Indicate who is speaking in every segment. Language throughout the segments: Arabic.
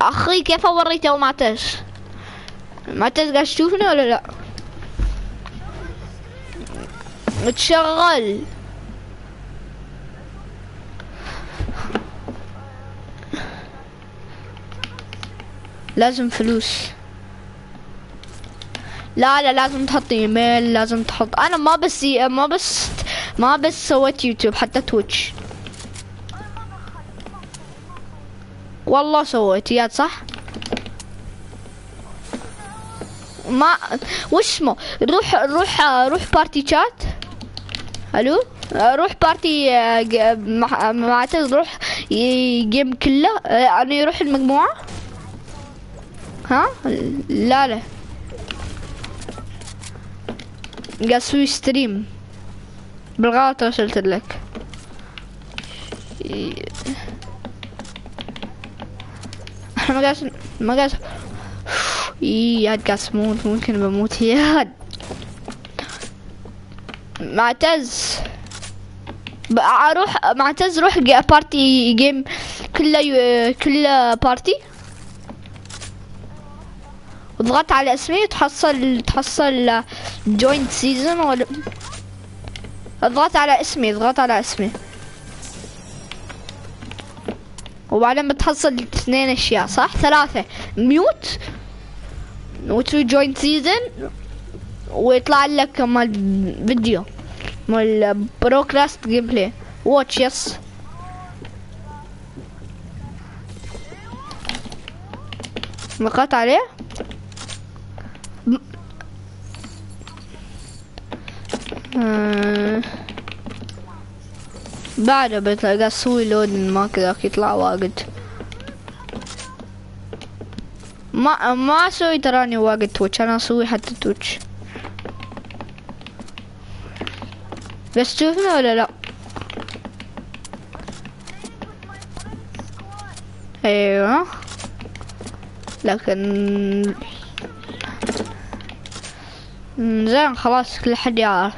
Speaker 1: أخي كيف وريته معتز معتز قاعد تشوفني ولا لا؟ متشغل. لازم فلوس. لا لا لازم تحط إيميل لازم تحط. أنا ما بس ما بس ما بس سويت يوتيوب حتى تويتش. والله سويت. يا صح؟ ما وش اسمه روح روح روح party chat ألو؟ روح party آه، مع مع روح game كله. أنا يروح المجموعة؟ ها؟ لا لا. قاسوي stream بالغلط وصلت لك. ما قاس ما قاس ياد قاس موت ممكن بموت ياد معتز. أروح معتز روح بارتي جيم كله كله بارتي وضغط على اسمي تحصل تحصل جوينت سيزون ولا اضغط على اسمي اضغط على اسمي. وبعدين بتحصل اثنين أشياء صح؟ ثلاثة. ميوت وتسوي جوينت سيزون ويطلع لك مال فيديو مال بروكراست جيم بلاي واتش يس نقاط عليه آه. بعد بتلقى أسوي لود ما كذا يطلع واجد ما ما أسوي تراني واجد تويتش أنا أسوي حتى تويتش بس تشوفني ولا لا أيوه لكن زين خلاص كل حد يعرف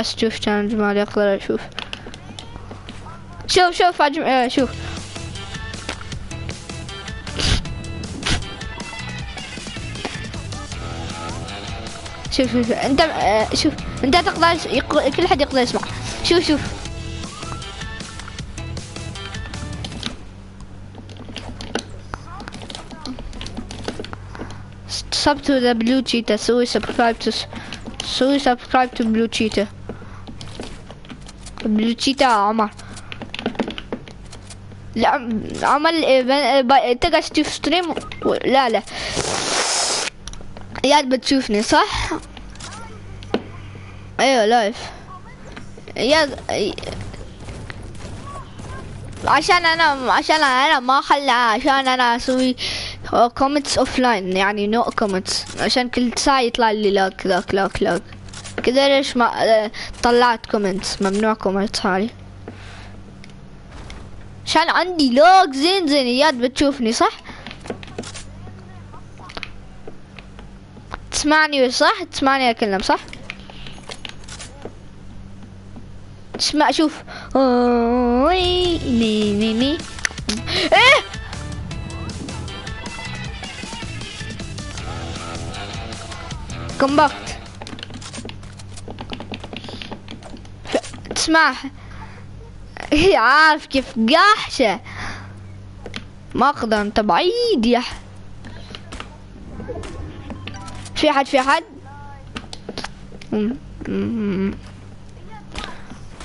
Speaker 1: قاعد تشوف كان جمال أقدر أشوف شوف شوف عجم إيه شوف شوف شوف انت آه شوف انت تقدر كل حد يقدر يسمع شوف شوف sub to the blue cheetah سوي subscribe to سوي subscribe to Blue Cheetah Blue Cheetah عمر. لا عمل انت قاعد تشوف stream لا لا. ياد بتشوفني صح؟ أيوه live يا عشان أنا عشان أنا ما خلى عشان أنا أسوي comments offline يعني no comments عشان كل ساعة يطلع لي lag lag lag lag كذا ليش ما طلعت comments ممنوع comments هاي. عشان عندي lag زين زين إياد بتشوفني صح؟ تسمعني صح؟ تسمعني اكلم صح؟ تسمع شوف. ني ني ني إيه! كومباكت تسمع هي عارف كيف قاحشة. ما أقدر أنت بعيد يا. في حد في حد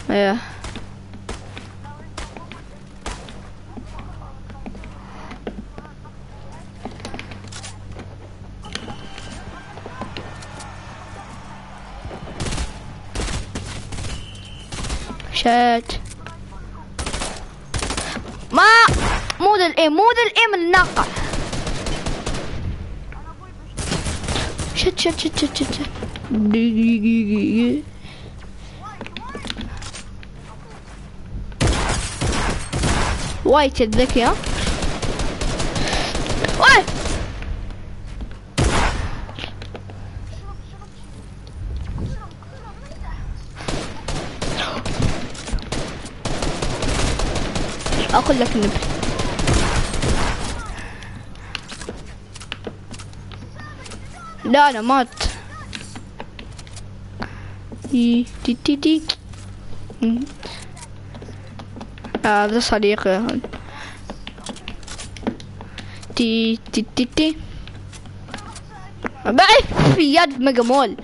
Speaker 1: إيه. شات. ما مو ذا الايم مو ذا الايم الناقة شت شت شت شت شت وايد ذكي ها؟ أقول لك النبل لا أنا مات. تي تي تي تي مم. هذا صديقي تي تي تي تي بعرف في يد ميجا مول.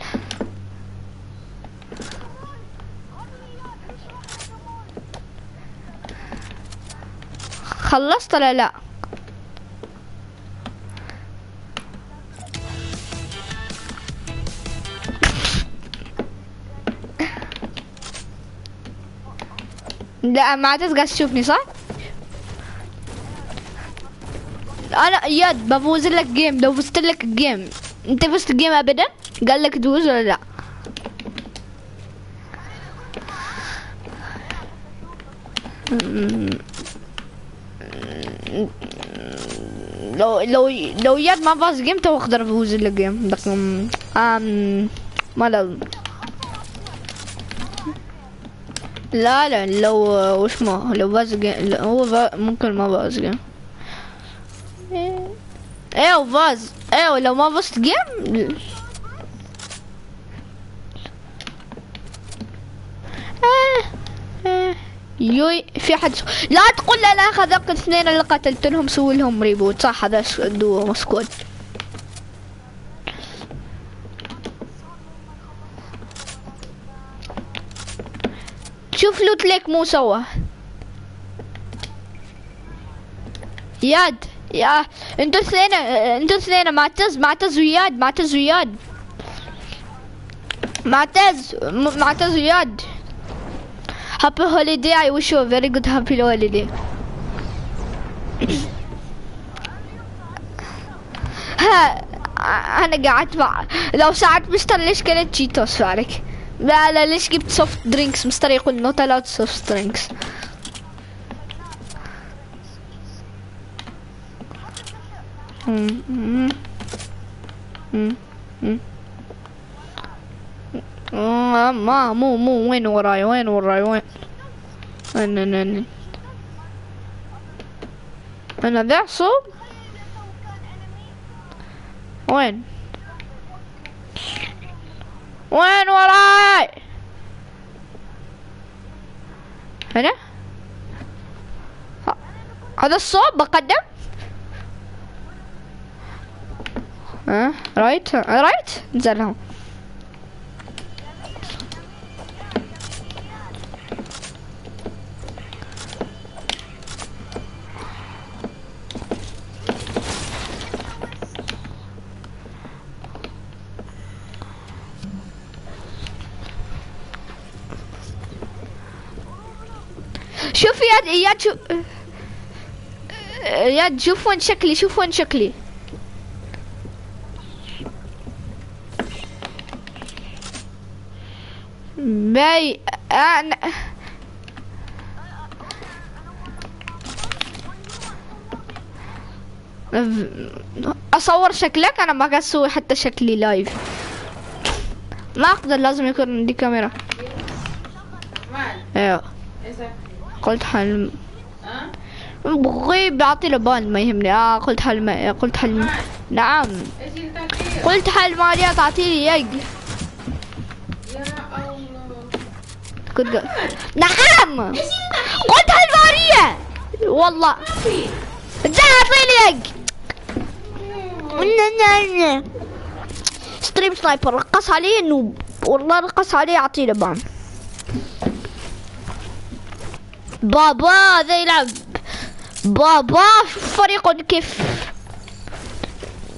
Speaker 1: خلصت ولا لا لا ما عاد قاعد تشوفني صح؟ أنا اياد بفوز لك game لو فزت لك ال game أنت فزت ال game ابدا؟ قال لك تفوز ولا لا؟ لو لو لو اياد ما فاز game تو أقدر افوز لك game. لكن ام ما لا. لا لا لو وش ما لو فاز game هو ممكن ما فاز game. أيوه فاز أيوه لو ما فزت game آه، آه، يوي في حد لا تقول لا لا هذاك الاثنين اللي قتلت لهم سوي لهم reboot صح هذا duo squad شوف لوت ليك مو سوا. ياد يا أنتوا اثنين أنتوا اثنين معتز معتز وياد معتز وياد. معتز معتز وياد. هابي هوليداي I wish you a very good happy holiday. ها أنا قعدت مع لو ساعات مستر ليش كانت تشيتوس فعلك لا لا ليش جبت soft drinks mister يقول not allowed soft drinks آه، ما مو مو وين وراي وين وراي وين؟ أنا أنا أنا ذا صوب؟ وين؟ وين وراي؟ هنا؟ هذا الصوب بقدم؟ ها right right؟ نزل هون شوف يا يا شوف يا شوف وين شكلي شوف وين شكلي. باي أنا أصور شكلك؟ أنا ما قاعد أسوي حتى شكلي live ما أقدر لازم يكون عندي كاميرا.
Speaker 2: مال
Speaker 1: أيوه.
Speaker 2: إيش
Speaker 1: قلت حل
Speaker 2: ها
Speaker 1: بغي بعطي له بان ما يهمني. آه قلت حل ما قلت حل نعم. قلت حل ماريا
Speaker 2: الله
Speaker 1: كنت قل... نعم. قلت حل ماريا؟ والله. انت اعطيني يق stream sniper. رقص علي انه والله رقص علي اعطيله ban بابا ذا يلعب بابا شوف فريقه كيف؟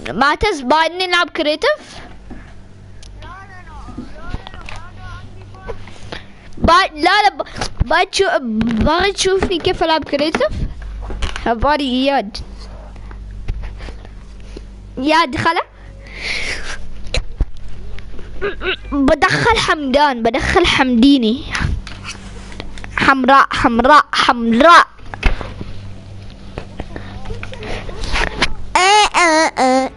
Speaker 1: معتز بايني نلعب creative باي لا لا ب- باي تشوف باغي تشوفني كيف ألعب creative هباري إياد. إياد خلا بدخل حمدان بدخل حمديني. حمراء حمراء حمراء. آه آه.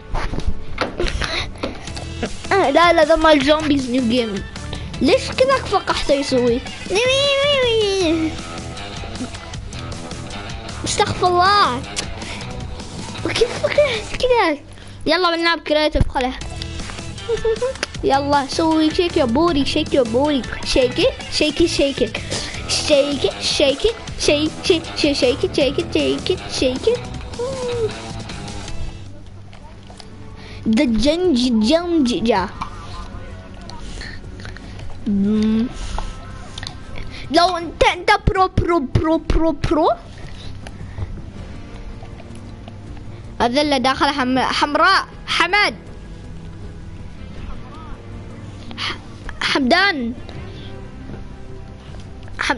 Speaker 1: آه. لا لا ده مال zombies new game ليش كذا فقحته يسوي استغفر الله. كيف كذا؟ يلا بنلعب creative خله يلا سوي shake your body shake your body Shake it, shake it, shake, it, shake, it, shake it, shake it, shake it, shake it. The Junji Junja. لو انت انت pro, pro, pro, pro, برو اذله داخل حم... حمراء حماد حمدان حم...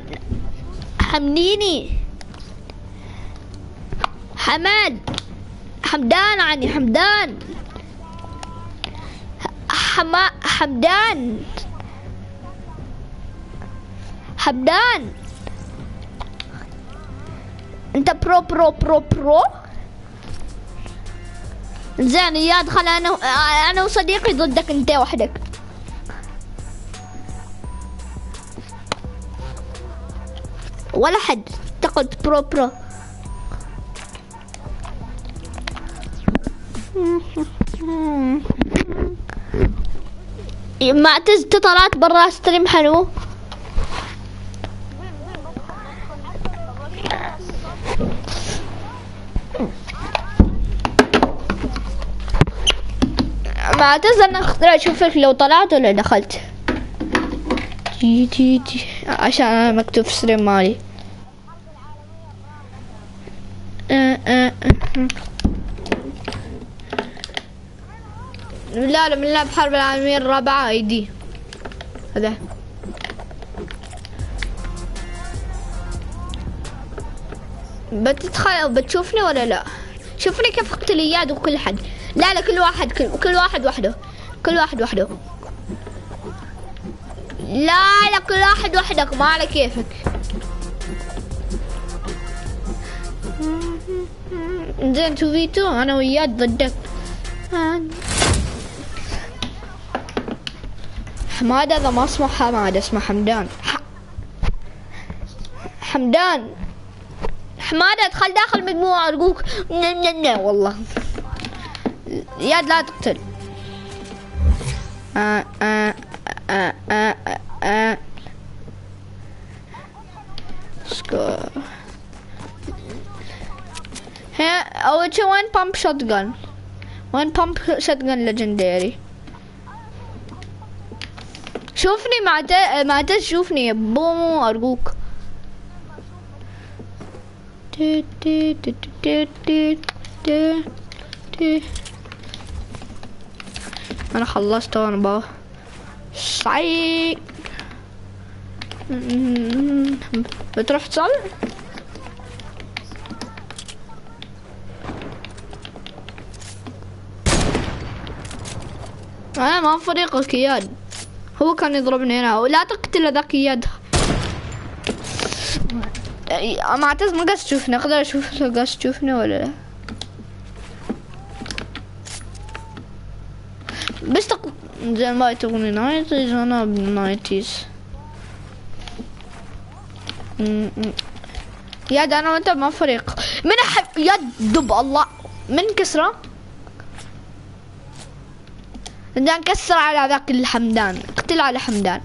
Speaker 1: حمديني حمد حمدان عني حمدان. حما حمدان. حمدان. انت bro bro bro bro. زين اياد خل أنا أنا وصديقي ضدك انت وحدك. ولا حد. تقعد bro bro. معتز طلعت برا stream حلو. معتز أنا اختار أشوفك لو طلعت ولا دخلت. GG G. عشان أنا مكتوب stream مالي. لا لا بنلعب حرب العالمية الرابعة آي دي. هذا. بتدخل بتشوفني ولا لا؟ شوفني كيف اقتل إياد وكل حد. لا لا كل واحد كل, كل واحد وحده. كل واحد وحده. لا لا كل واحد وحدك ما على كيفك. زين تو في تو؟ أنا وياد ضدك. حماد هذا ما اسمه حماد اسمه حمدان. حمدان. حماد ادخل داخل مجموعة أرجوك. والله. ياد لا تقتل. آه آه آه آه آه. سكور. Here, oh, it's a one pump shotgun. One pump shotgun legendary. شوفني معتز معتز شوفني يا بومو أرجوك. أنا خلصت وأنا بقى سعيد بتروح تصلي؟ أنا ما فريقك اياد هو كان يضربني هنا. ولا تقتل ذاك اياد ما اعتز ما قاعد تشوفني. أقدر أشوف لو قاعد تشوفني ولا لا. بس تق... زين ما تغني نايتيز أنا بنايتيز. ياد أنا وأنت ما فريق. من أحب ياد دب الله. من كسرة. بدنا نكسر على ذاك الحمدان. اقتل على حمدان.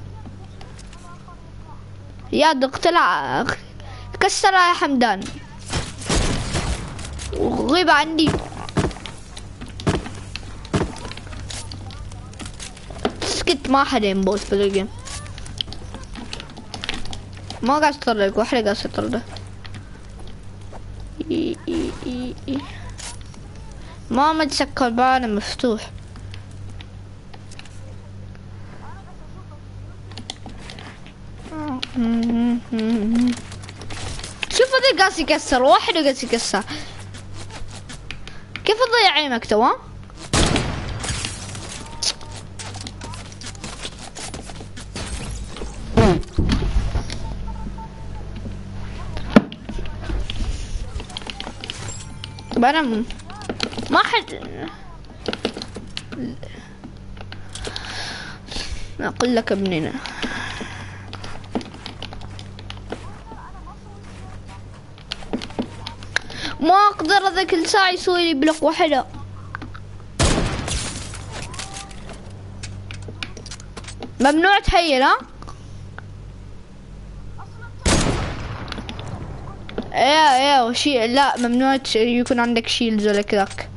Speaker 1: ياد اقتل كسر على حمدان. وغيب عندي. سكت ما حدا ينبوس في الجيم ما قاعد يطلق واحد قاعد إي. ما متسكر بانا مفتوح. شوف هذا قاعد يكسر واحد قاعد يكسر. كيف تضيع عينك توا طب أنا ما حد أقول لك ابننا ما أقدر هذا كل ساعة يسوي لي بلوك واحدة. ممنوع تهيل ها؟ إيه إيه وشي لا ممنوع يكون عندك شيلز ولا كذاك.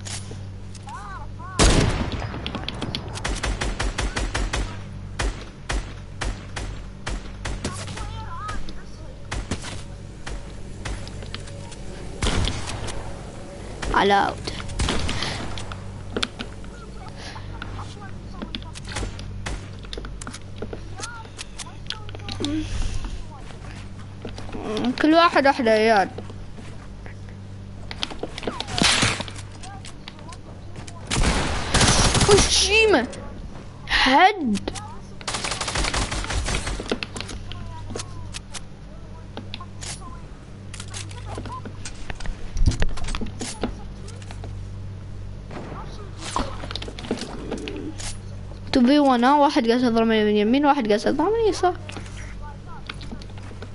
Speaker 1: Allowed كل واحد يا عيال وشيمة هد. وأنا واحد قاعد يضربني من يمين واحد قاعد يضربني من يسار.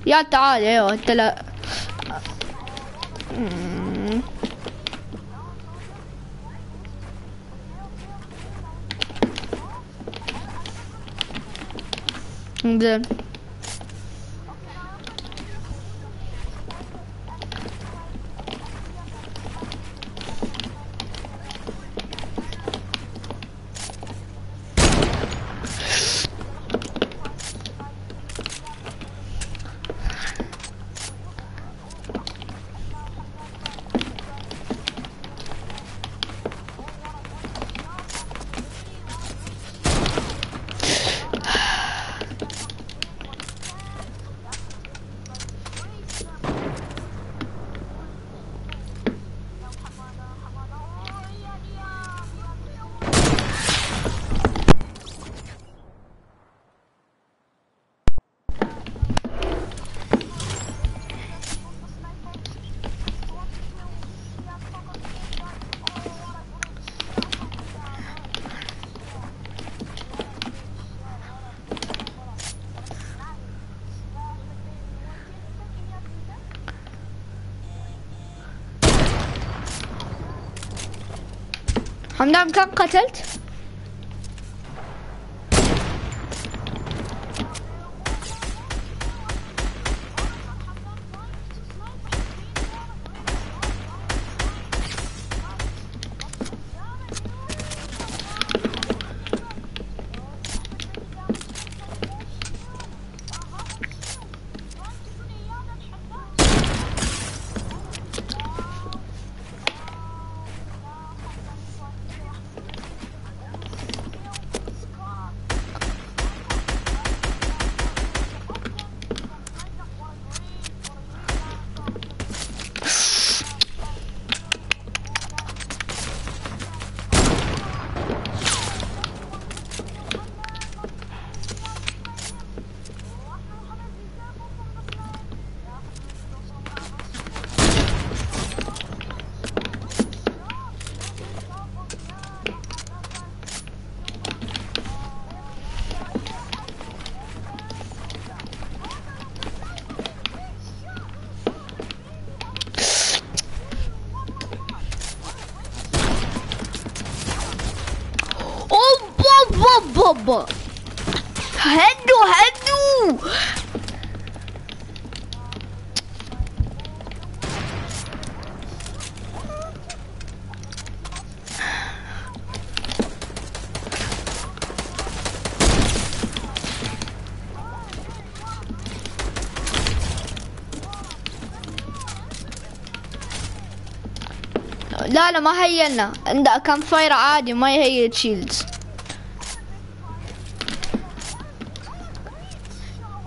Speaker 1: يا تعال إيوه أنت لا. زين. حمدان كم قتلت؟ اوبا هدوا هدوا لا لا ما هيلنا. عندها كان فاير عادي ما يهيل شيلدز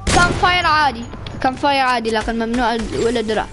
Speaker 1: كان فاير عادي. كان فاير عادي لكن ممنوع ولا درع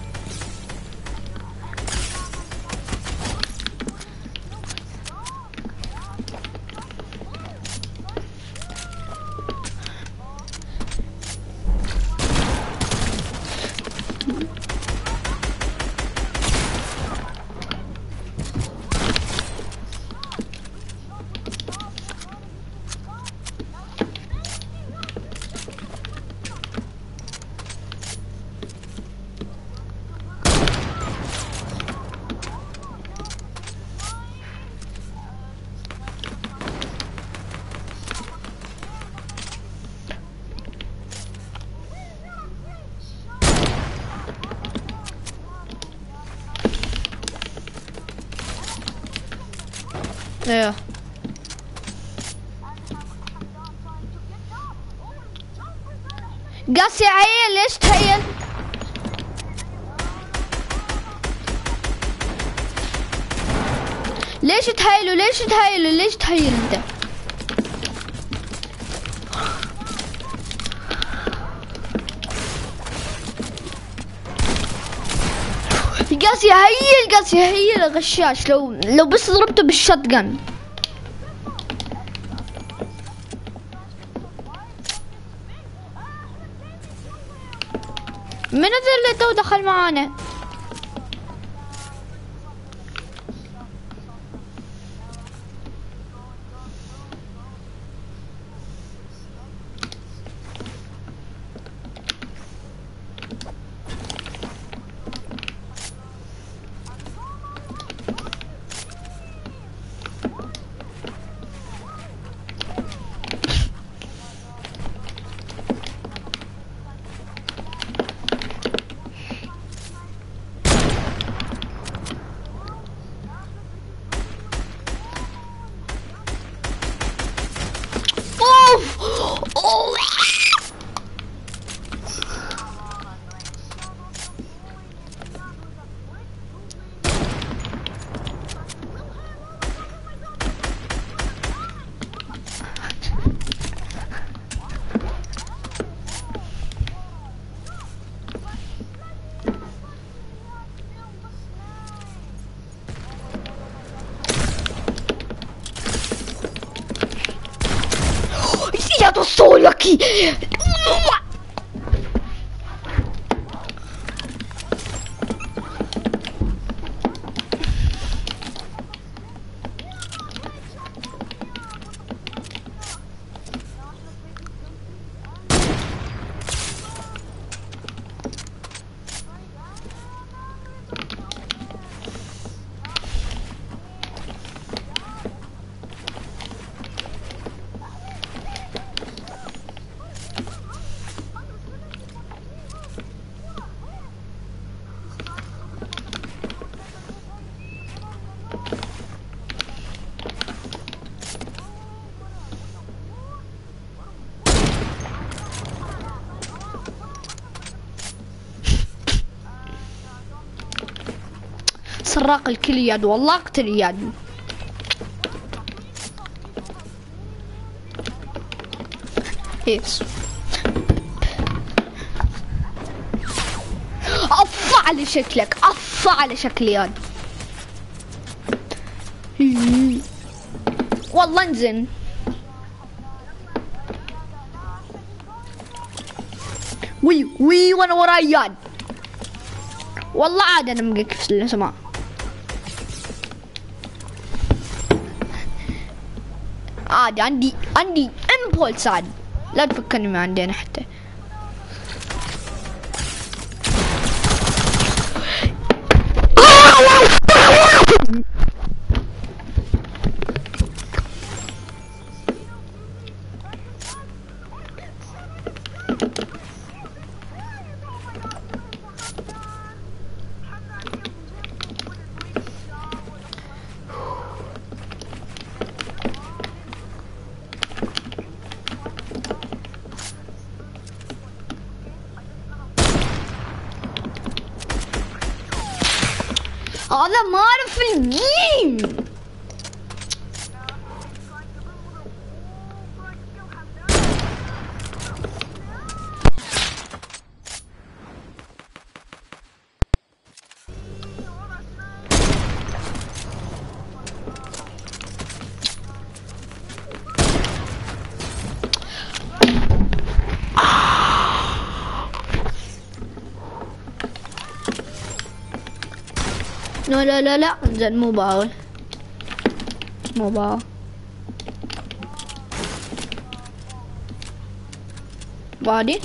Speaker 1: قاسي عيل ليش تهيل ليش تهيلوا؟ ليش تهيلوا؟ ليش تهيل انت؟ قاسي هيل قاسي هيل غشاش لو لو بس ضربته بالشوت من هذا اللي تو دخل معانا aqui. Uma سراق الكل يد والله اقتل يد. يس. أف على شكلك أف على شكل يد والله انزين. وي وي وأنا وراي يد. والله عاد أنا مقك في السماء عادي عندي عندي امبولس عاد لا تفكرني ما عندي أنا حتى هذا ما اعرف الجيم لا لا لا لا زين مو باغي مو باغي بعدين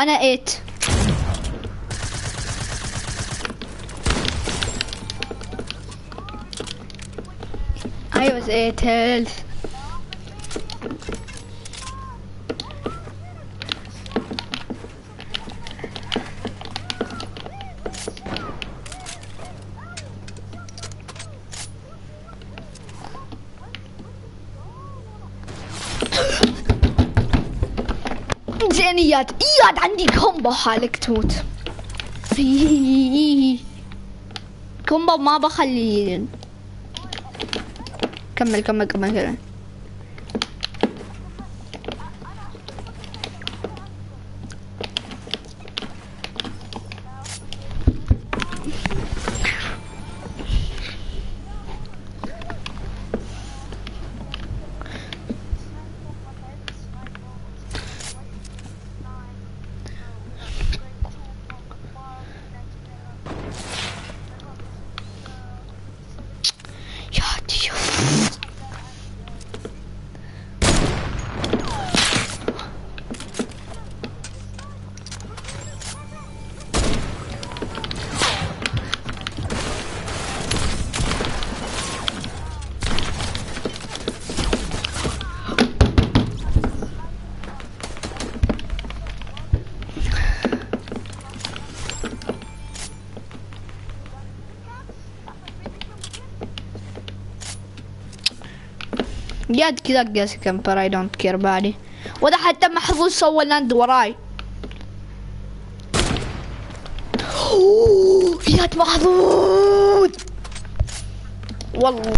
Speaker 1: انا 8 I was 8 health اياد اياد عندي combo حالك تموت combo ما بخلي كمل كمل كمل كمل يا ضيوف ياد كذا قاسي كمبر اي دونت كير بالي وده حتى محظوظ سوى لاند وراي ياد محظوظ والله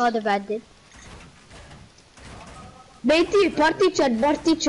Speaker 3: هذا بعدين
Speaker 4: بيتي بارتي شات بارتي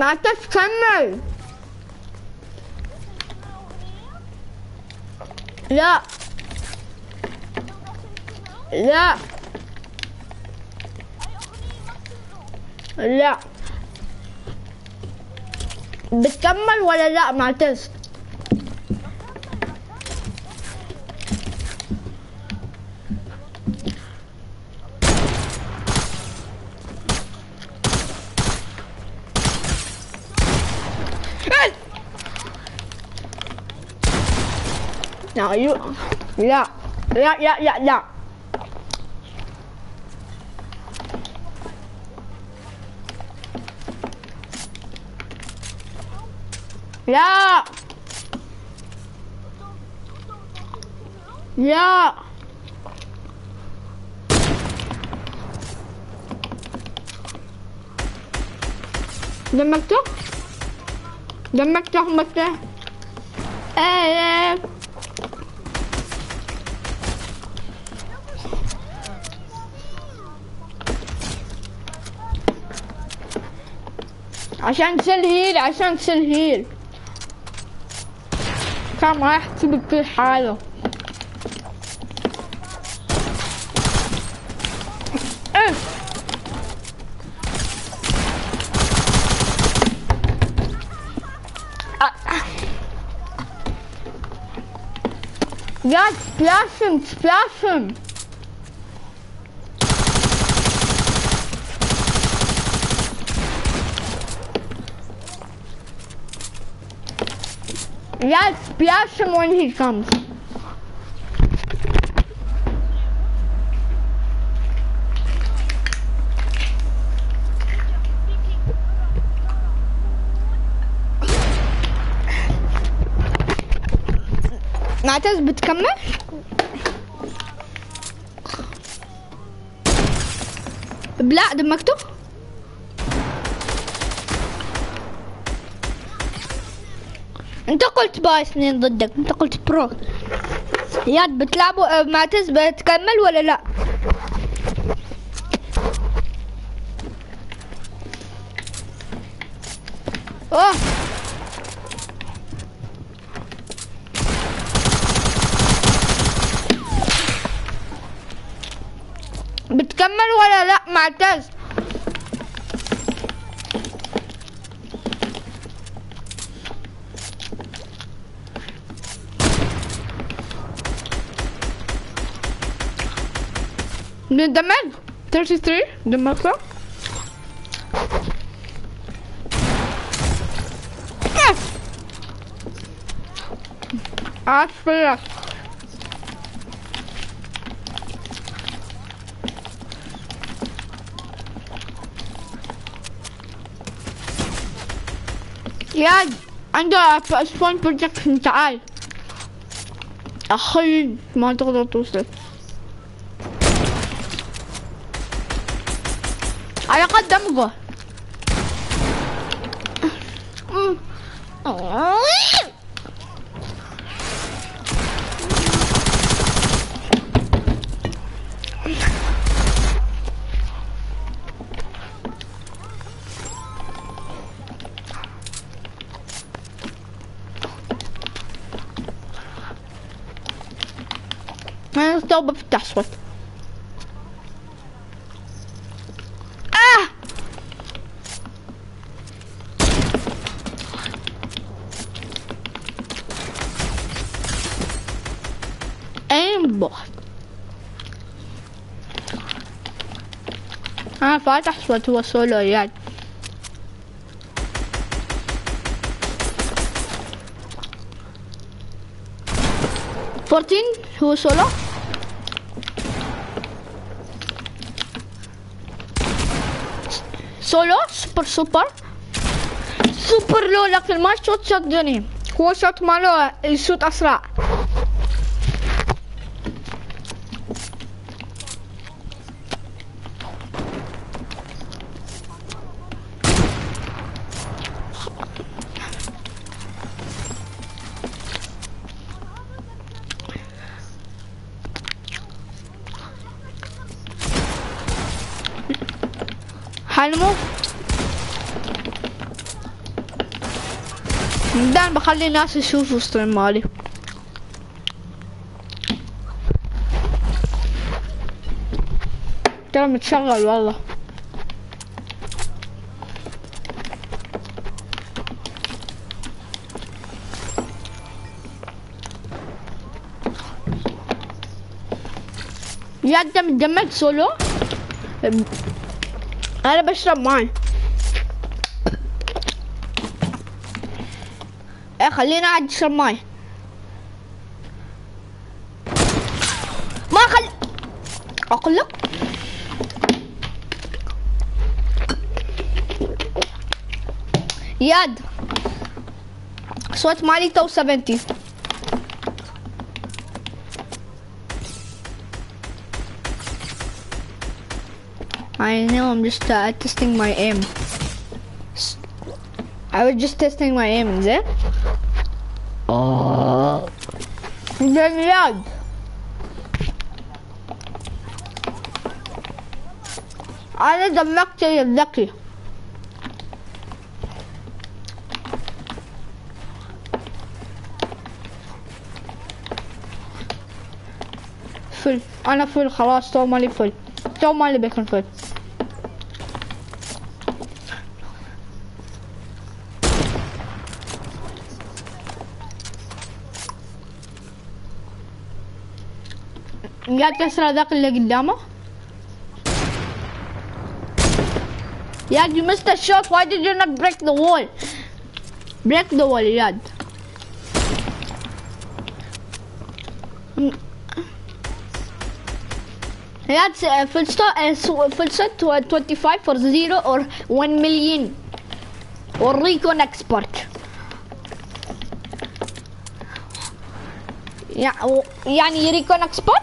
Speaker 4: شات
Speaker 1: معتز كمل. لا. لا. لا. بتكمل ولا لا معتز لا يو- لا لا لا لا لا لا لا دمكته دمكته دمكته إيه عشان تسل هيل عشان تسل هيل. كان رايح تسيب كل حاله. إيه. Ja, splash him, splash him. Yeah, splash him when he comes. معتز بتكمل؟ لا دمكته؟ انت قلت باي اثنين ضدك انت قلت برو. ياد بتلعبوا آه، معتز بتكمل ولا لا؟ أوه. بتكمل ولا لا معتز؟ دمج 33 دمجته عاش فيك ياد عنده سبون بروجكشن تعال اخي ما تقدر توصل على قد دمغه أنا تو بفتح صوت آه اين بوت أنا فاتح سولو يعني فورتين هو سولو سولو سوبر سوبر سوبر لو لكن ما شوت شوت جوني هو شوت ماله يشوت اسرع بخلي الناس يشوفوا stream مالي ترى متشغل والله. يا انت متجمد سولو؟ أنا بشرب ماي. خلينا قاعد اشرب ماي ما خل اقول لك ياد صوت مالي تو 70 I know I'm just uh, testing my aim. S- I was just testing my aim, is it? ياد أنا دمجت الذكي فل أنا فل خلاص تو مالي فل. تو مالي بيكون فل. قاعد تسرع ذاك اللي قدامه Yad, you missed the shot. Why did you not break the wall? Break the wall, Yad. Mm. Yad, uh, full stop, uh, full uh, 25 for 0 or 1 million. Or recon export. يع- يعني Recon Expert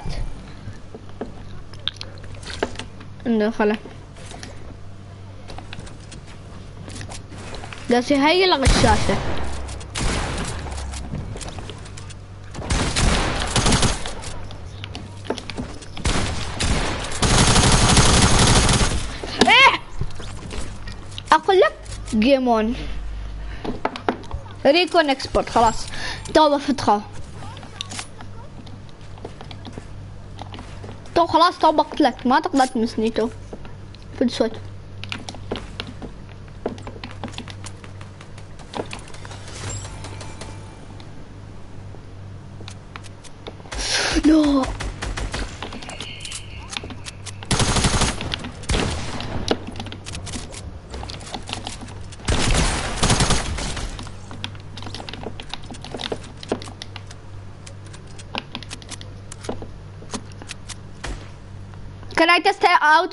Speaker 1: ندخله بس هي lag الشاشة إيه! أقول لك game on Recon Expert خلاص. تو بفتحه تو خلاص تو بقتلك ما تقدر تمسني تو. في السود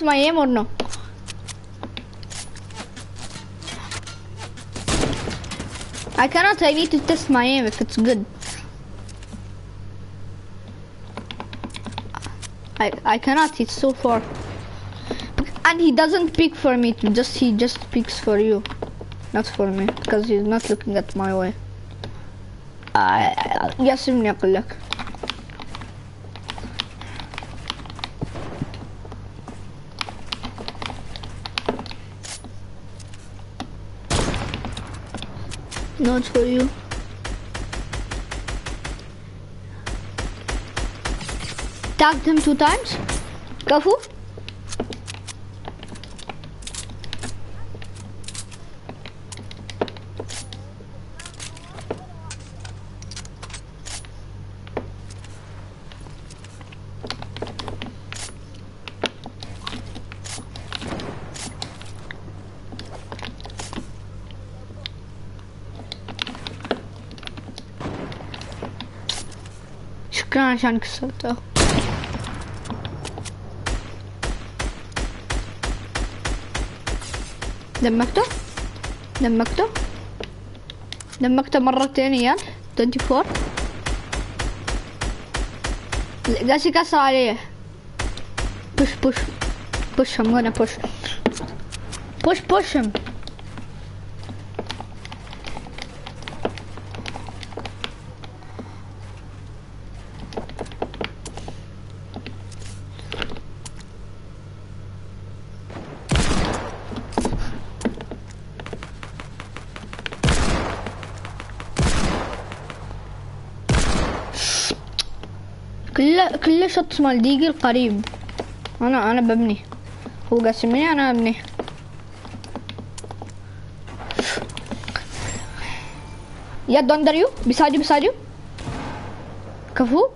Speaker 1: my aim or no? I cannot, I need to test my aim if it's good. I I cannot, it's so far. And he doesn't peek for me, just he just peeks for you. Not for me, because he's not looking at my way. آه، ياسمني أقول لك Not for you. Tagged him two times. Careful. شكرا عشان كسرته. دمكته؟ دمكته؟ دمكته مرتين يا 24 قاسي كسر عليه. Push I'm gonna push. Push push him كله كله شط مال ديجل قريب أنا أنا ببني. هو قاسمني أنا أبني. يا دون يو. beside you كفو.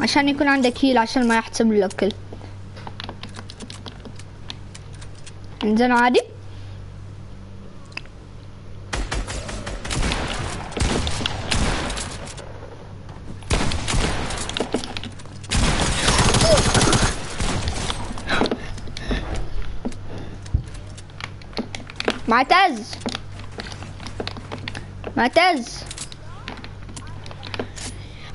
Speaker 1: عشان يكون عندك هيل عشان ما يحسب لك كل انزين عادي. معتز. معتز.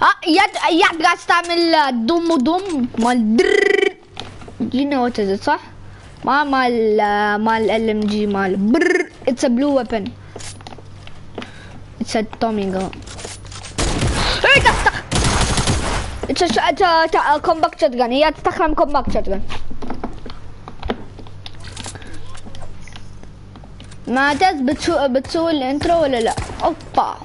Speaker 1: ها يد يد قاعد تستعمل دم ودم مال در you know صح؟ ما مال مال ال إم جي مال. برر اتس بلو ويبن اتس تومي اتس اتس كومباك شوت جان هي تستخدم كومباك شوت جان ما تز بتسوي بتسوي ال intro ولا لا؟ أوبا.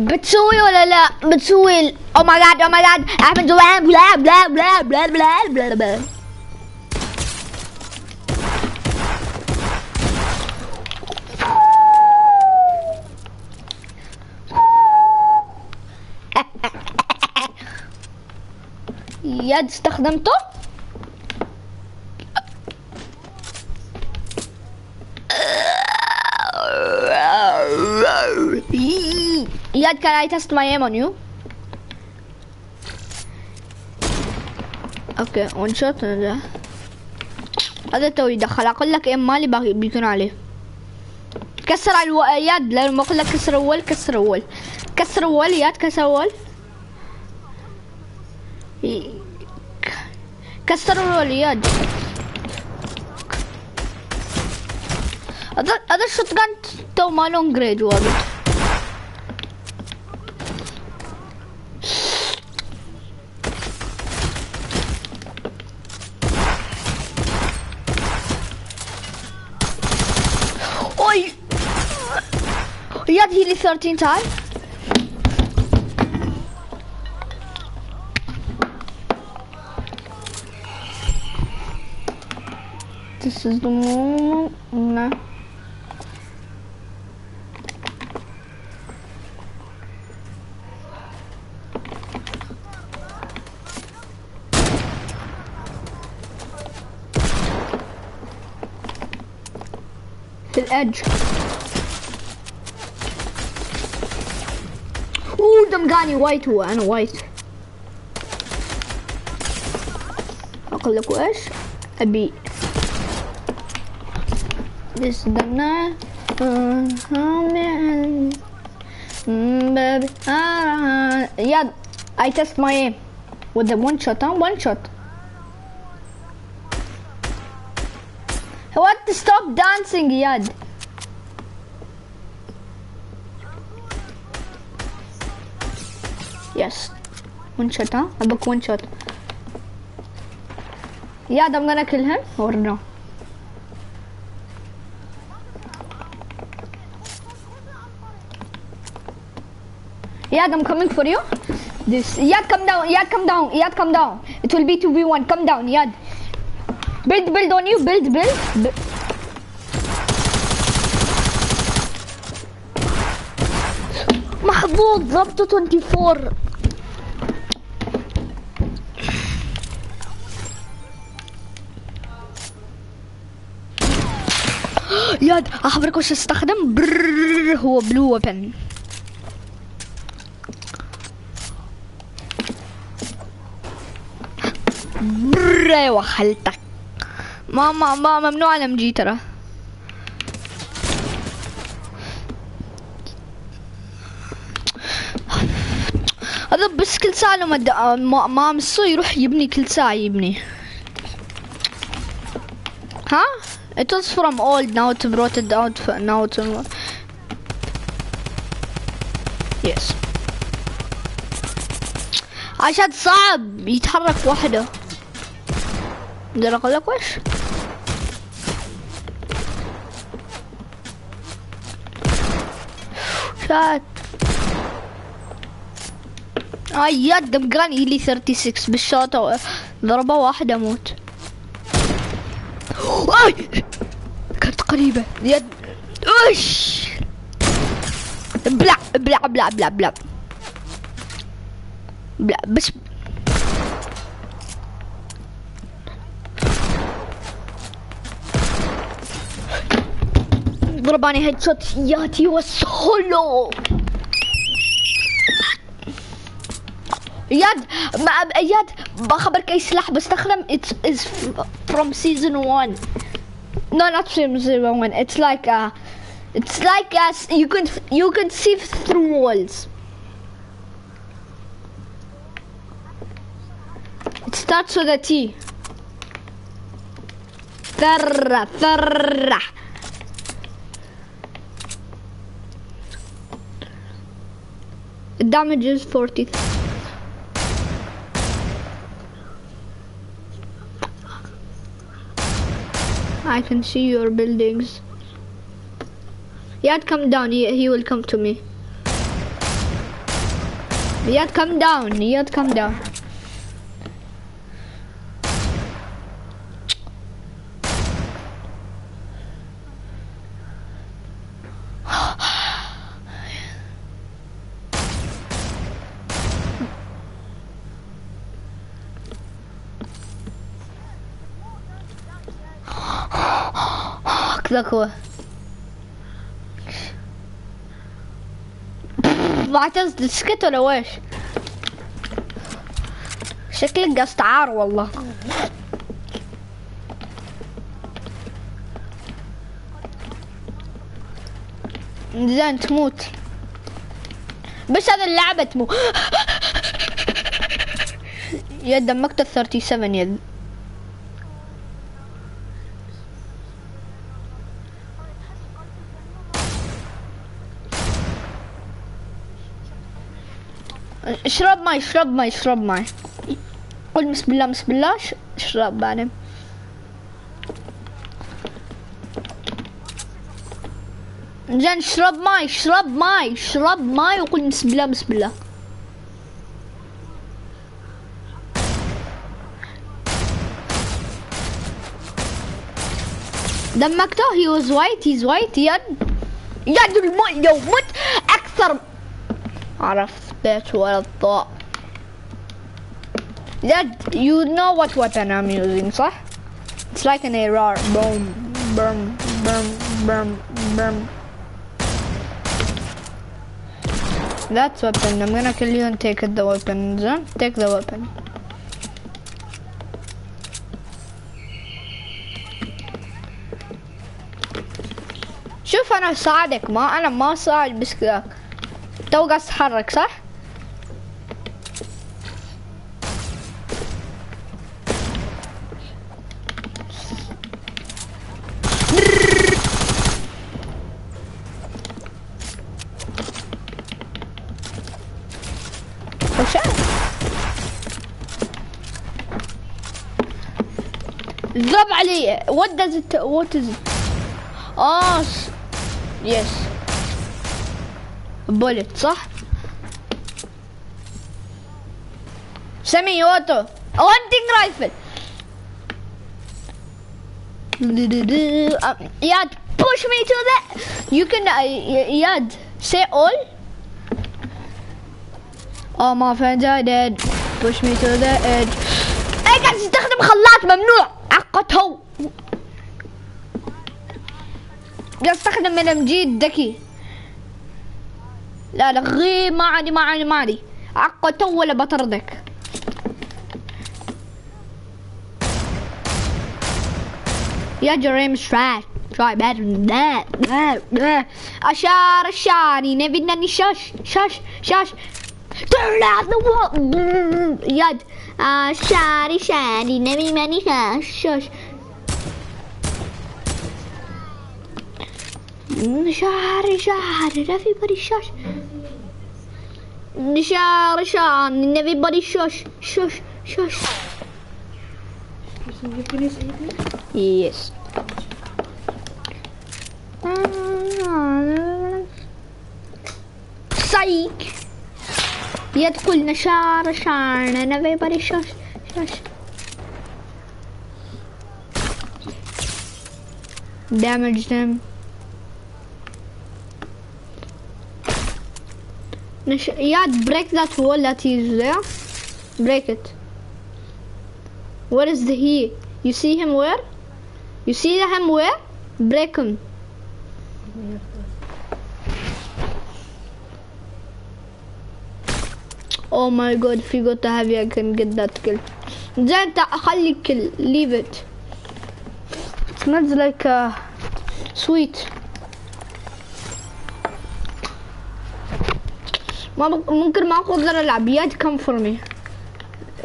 Speaker 1: بتسوي ولا لا؟ بتسوي oh my God oh my God احمد زوان blah blah blah blah blah blah blah يد استخدمته؟ Yad, can I test my aim on you? okay one shot هذا تو يدخل أقول لك aim مالي بيكون عليه. كسر على ألو... ياد لما أقول لك كسر أول كسر أول. كسر أول ياد كسر أول. كسر أول ياد. هذا هذا ال shotgun تو ما long range واجد. Yad healy 13 time. This is the moment. No. في الادج اوه دمقاني وايت هو انا وايت اقول لك ايش ابي بس دمنا Yeah, I test my aim with the one shot, huh? One shot. What? Stop dancing, Yad. Yes. One shot, huh? I book one shot. Yad, I'm gonna kill him or no? Yad, I'm coming for you. This Yad, come down. Yad, come down. Yad, come down. It will be 2v1. Come down, Yad. Build, build on you. Build, build. Bu- محظوظ ضبطه 24 ياد اخبرك وش أستخدم؟ هو بلو ويبن برر أيوه خلتك. ما ما ممنوع الام جي ترى. هذا بس كل ساعة لما ما ما يروح يبني كل ساعة يبني. ها؟ It was from old now it it out now to Yes. عشان صعب يتحرك وحده. أقول لك وش؟ شات. اي يد دمقاني لي 36 بالشوطة ضربة واحدة أموت اي قريبة. يد. وش بلع بلع بلع بلع بلع بلع بس. ضرباني هيد شوت ياتي والسولو اياد ما اياد بخبرك أي سلاح بستخدم. It's is from season 1 no, not swim zero one. It's like a, it's like as you can you can see through walls. It starts with a T. Terra, terra. It damages 40. I can see your buildings. Yad, come down. He, he will come to me. Yad, come down. Yad, come down. هو معتز تسكت ولا ويش شكلك قصدعار والله. زين تموت. بس هذا اللعبة تموت. يد دمكت ال 37 يد اشرب ماي اشرب ماي اشرب ماي. قل بسم الله بسم الله اشرب بعدين. زين اشرب ماي اشرب ماي اشرب ماي وقل بسم الله بسم الله. damage ته he was white he's white يد يد لو مت أكثر. عرفت. بيت ولا الضاء يد you know what weapon I'm using صح it's like an AR boom boom boom boom boom That's weapon. I'm gonna kill you and take the weapon. Then take the weapon. شوف انا ساعدك ما انا ما ساعد بس كذاك تو قاعد تتحرك صح؟ What does it what is it آه س- yes bullet صح سمي اوتو hunting rifle Yad, push me to the. You can. Uh, Yad, say all. Oh my friends are dead. Push me to the edge. إيه قاعد تستخدم خلاط ممنوع عقته قاعد استخدم من مجيد ذكي لا لا غير ما عادي ما عادي ما عادي عقته ولا بطردك يا جريم trash try better than that أشار أشاري نبي نني شاش شاش شاش. turn out the wall يد. أشاري شاري نبي ماني شاش شاش. شعري شعري everybody شاش نشا رشان everybody shush shush shush yes psych يدخل نشا رشان everybody shush shush damage them yeah, break that wall that is there. Break it. Where is the he? You see him where? You see him where? Break him. Oh my god, if you got a heavy, I can get that kill. زين تع- خلي kill. Leave it. It smells like uh, sweet. ما بق... ممكن ما أقدر ألعب. يد كم فور مي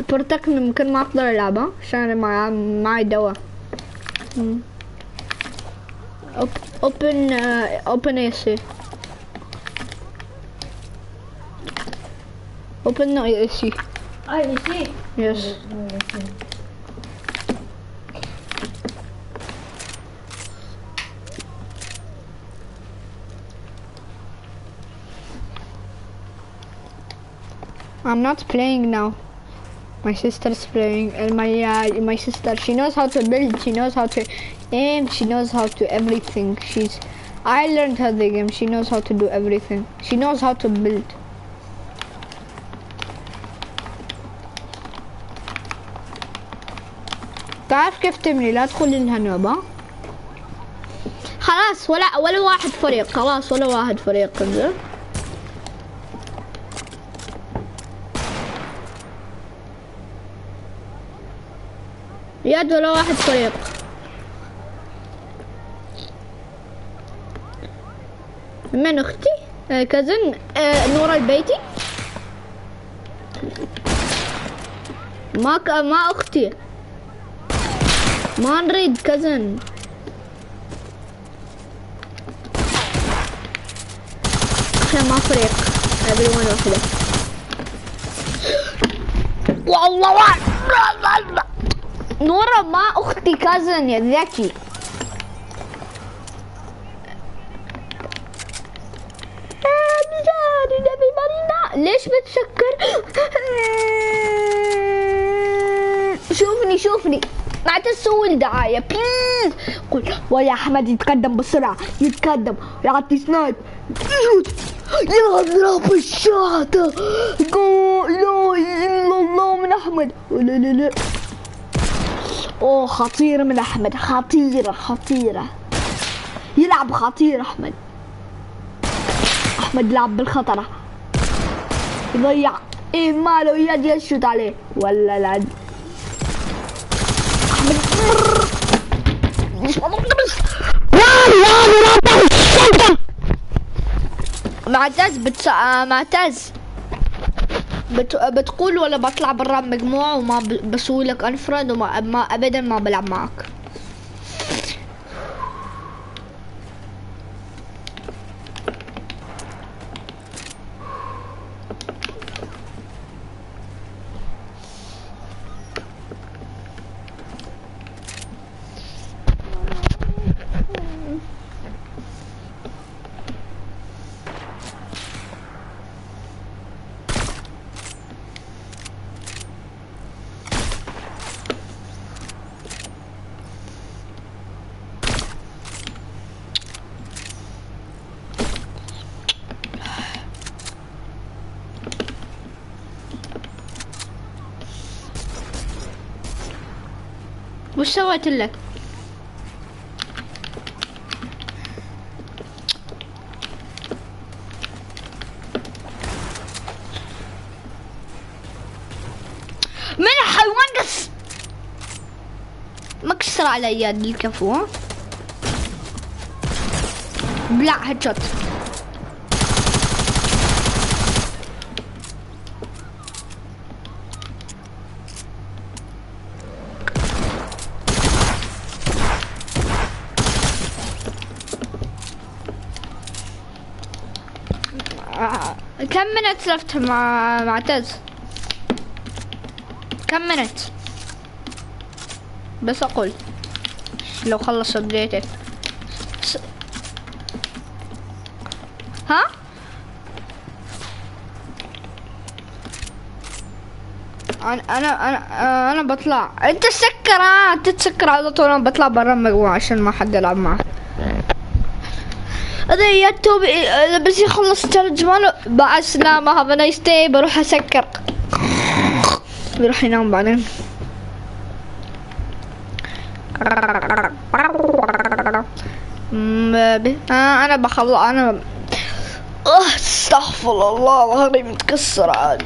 Speaker 1: بروتكت ممكن ما أقدر العبها عشان مع... معي دواء. اوبن اوبن اي سي اوبن اي سي
Speaker 3: you see?
Speaker 1: يس I'm not playing now. My sister's playing, and my uh, my sister she knows how to build, she knows how to aim, she knows how to everything. She's I learned her the game. She knows how to do everything. She knows how to build. تعرف كيف تبني لا تدخل الهنوب ها خلاص ولا ولا واحد فريق خلاص ولا واحد فريق انزين يد ولا واحد فريق. من أختي؟ آه كزن. آه نورة البيتي. ما ك... ما أختي. ما نريد كزن. إحنا ما فريق. everyone وحده والله واحد. نورة ما أختي كازن يا ذكي. ليش بتسكر شوفني شوفني. ما تسوي الدعاية. بليز قول ويا أحمد يتقدم بسرعة. يتقدم. يعطي سنايب. يشوت يضرب الشاطة قول لا إله إلا الله من أحمد. لا لا لا. أوه خطير من أحمد خطيرة خطيرة. يلعب خطير أحمد. أحمد لعب بالخطرة. يضيع. إيه ماله يد يشوت عليه. ولا لا. أحمد. معتز بتس... آه، معتز. بت... بتقول ولا بطلع برا المجموعة وما ب... بسوي لك انفرد وما ما ابدا ما بلعب معك. وش سويت لك؟ من الحيوان قص ما كسر علي الكفو؟ بلع هيدشوت آه، كم منت لفت مع معتز. كم منت بس أقول. لو خلص ابديتك س... ها؟ أنا أنا أنا أنا بطلع. أنت سكر ها؟ أنت تسكر على طول أنا بطلع برا المجموعة عشان ما حد يلعب معك. توبي إذا بس يخلص الترجمان مع السلامة هاف نايس داي بروح أسكر. بيروح ينام بعدين. آه أنا بخلص أنا أستغفر الله ظهري متكسر عاد.